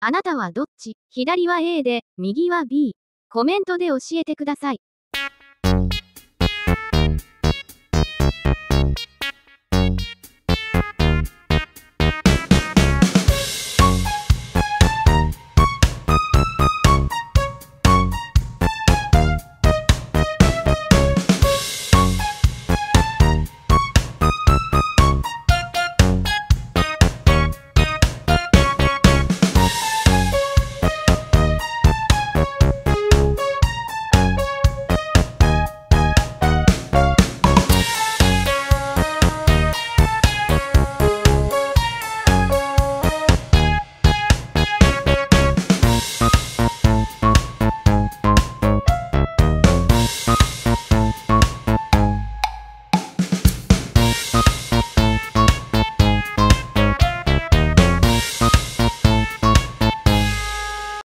あなたはどっち？左は A で、右は B。コメントで教えてください。